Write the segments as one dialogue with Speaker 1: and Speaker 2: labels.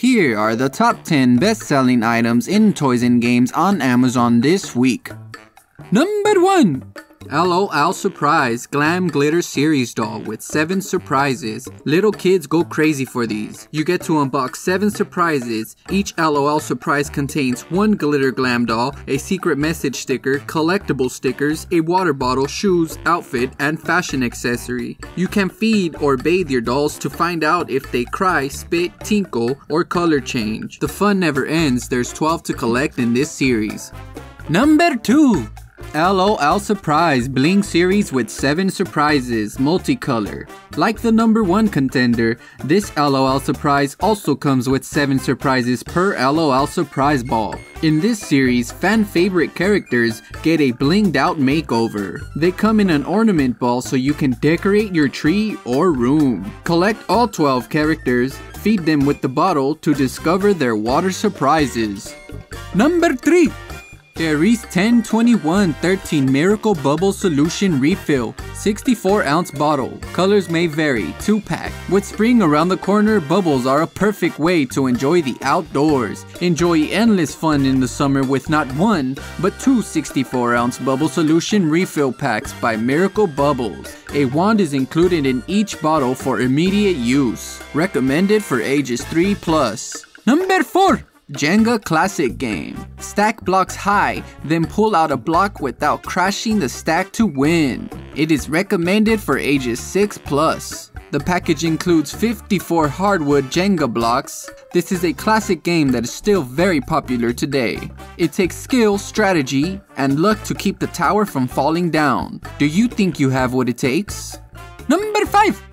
Speaker 1: Here are the top 10 best selling items in toys and games on Amazon this week. Number 1 LOL Surprise Glam Glitter Series doll with 7 surprises. Little kids go crazy for these. You get to unbox 7 surprises. Each LOL surprise contains one glitter glam doll, a secret message sticker, collectible stickers, a water bottle, shoes, outfit, and fashion accessory. You can feed or bathe your dolls to find out if they cry, spit, tinkle, or color change. The fun never ends. There's 12 to collect in this series. Number 2 LOL Surprise Bling series with 7 surprises, multicolor. Like the number 1 contender, this LOL Surprise also comes with 7 surprises per LOL Surprise ball. In this series, fan favorite characters get a blinged out makeover. They come in an ornament ball so you can decorate your tree or room. Collect all 12 characters, feed them with the bottle to discover their water surprises. Number 3 Darice 102113 Miracle Bubble Solution Refill 64 ounce bottle. Colors may vary, 2 pack. With spring around the corner, bubbles are a perfect way to enjoy the outdoors. Enjoy endless fun in the summer with not one, but two 64 ounce bubble solution refill packs by Miracle Bubbles. A wand is included in each bottle for immediate use. Recommended for ages 3 plus. Number 4 Jenga Classic Game. Stack blocks high, then pull out a block without crashing the stack to win. It is recommended for ages 6 plus. The package includes 54 hardwood Jenga blocks. This is a classic game that is still very popular today. It takes skill, strategy, and luck to keep the tower from falling down. Do you think you have what it takes? Number 5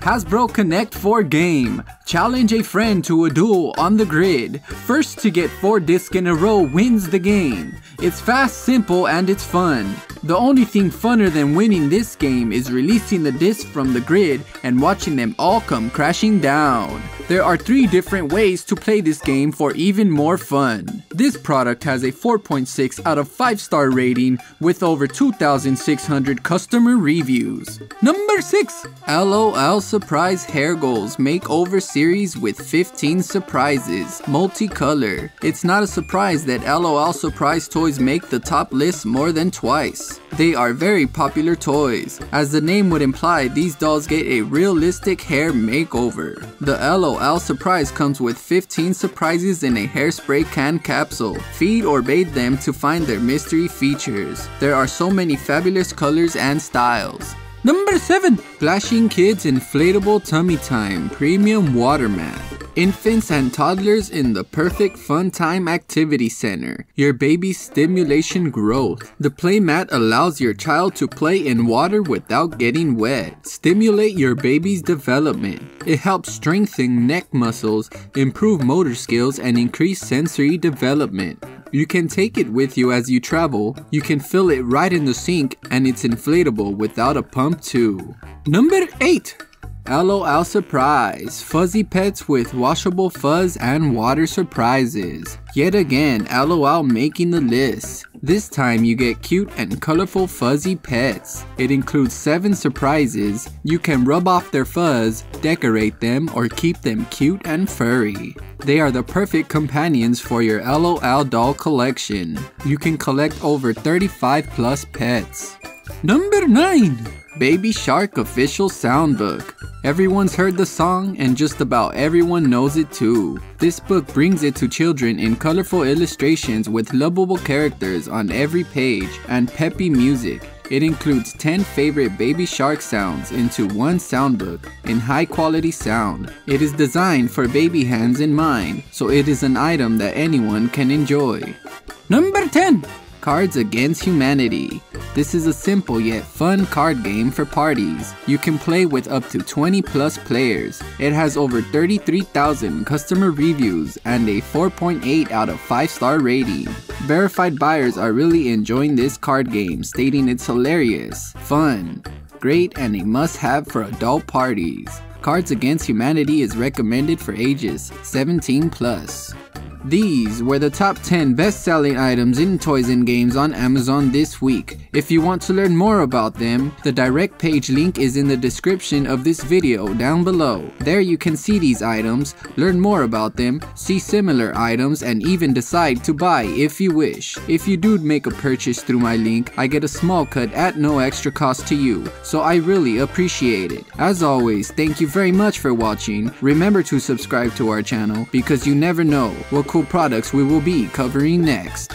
Speaker 1: Hasbro Connect 4 game. Challenge a friend to a duel on the grid. First to get 4 discs in a row wins the game. It's fast, simple, and it's fun. The only thing funner than winning this game is releasing the discs from the grid and watching them all come crashing down. There are three different ways to play this game for even more fun. This product has a 4.6 out of 5 star rating with over 2,600 customer reviews. Number 6 LOL Surprise Hair Goals Makeover Series with 15 surprises, multicolor. It's not a surprise that LOL Surprise toys make the top list more than twice. They are very popular toys. As the name would imply, these dolls get a realistic hair makeover. The LOL Surprise comes with 15 surprises in a hairspray can capsule. Feed or bathe them to find their mystery features. There are so many fabulous colors and styles. Number 7 Splashing Kids Inflatable Tummy Time Premium Water Mat Infants and toddlers in the perfect fun time activity center. Your baby's stimulation growth. The playmat allows your child to play in water without getting wet. Stimulate your baby's development. It helps strengthen neck muscles, improve motor skills, and increase sensory development. You can take it with you as you travel. You can fill it right in the sink and it's inflatable without a pump too. Number 8 LOL Surprise Fuzzy pets with washable fuzz and water surprises. Yet again, LOL making the list. This time you get cute and colorful fuzzy pets. It includes 7 surprises. You can rub off their fuzz, decorate them, or keep them cute and furry. They are the perfect companions for your LOL doll collection. You can collect over 35 plus pets. Number 9 Baby Shark Official Soundbook. Everyone's heard the song, and just about everyone knows it too. This book brings it to children in colorful illustrations with lovable characters on every page and peppy music. It includes 10 favorite Baby Shark sounds into one soundbook in high quality sound. It is designed for baby hands in mind, so it is an item that anyone can enjoy. Number 10 Cards Against Humanity. This is a simple yet fun card game for parties. You can play with up to 20 plus players. It has over 33,000 customer reviews and a 4.8 out of 5 star rating. Verified buyers are really enjoying this card game, stating it's hilarious, fun, great, and a must have for adult parties. Cards Against Humanity is recommended for ages 17 plus. These were the top 10 best selling items in toys and games on Amazon this week. If you want to learn more about them, the direct page link is in the description of this video down below. There you can see these items, learn more about them, see similar items, and even decide to buy if you wish. If you do make a purchase through my link, I get a small cut at no extra cost to you, so I really appreciate it. As always, thank you very much for watching. Remember to subscribe to our channel because you never know what cool products we will be covering next.